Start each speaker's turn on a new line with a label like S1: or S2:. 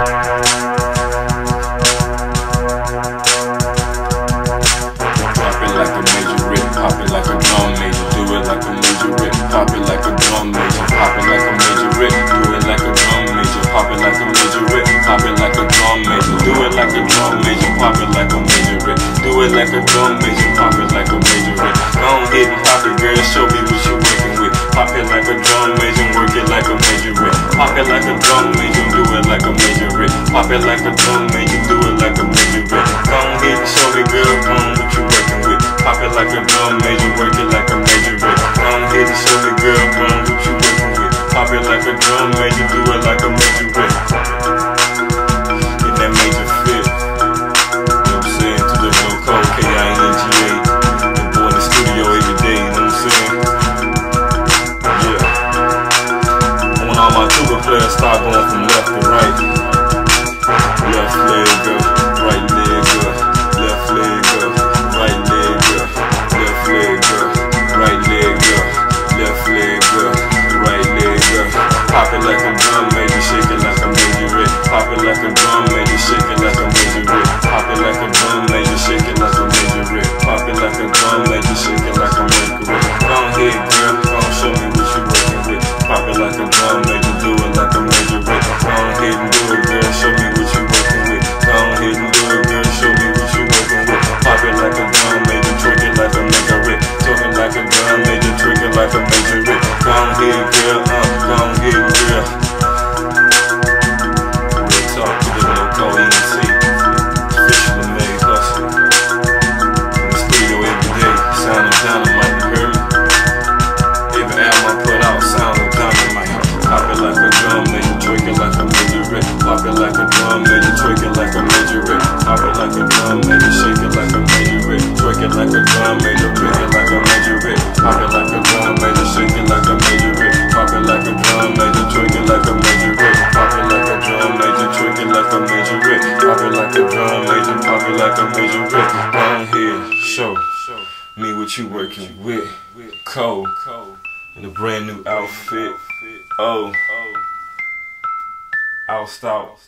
S1: It like a drum major, do it like a majorette, pop it like a major, pop it like a major rip, do it like a drum major, pop it like a majorette, pop it like a drum major, do it like a drum major, pop it like a majorette, do it like a drum major, pop it like a majorette. Go and pop it, girl, show me what you working with. Pop it like a drum major, work it like a majorette. Pop it like a drum major, Pop it like a drum major, do it like a majorette. On hit and show me, girl, come what you working with. Pop it like a drum major, work it like a majorette. On hit and show me, girl, come what you working with. Pop it like a drum major, do it like a majorette. Get that major fit. You know what I'm saying? To the real code, K-I-N-G-A. The boy in the studio every day, you know what I'm saying? Yeah. Want all my tuba players start going from left to right. Left leg major twerk it like a majorette. Pop like a drum, major twerk it like a majorette. Pop like a drum, major pop it like a majorette. Down here, show me what you working with. Cole in a brand new outfit. Oh, style.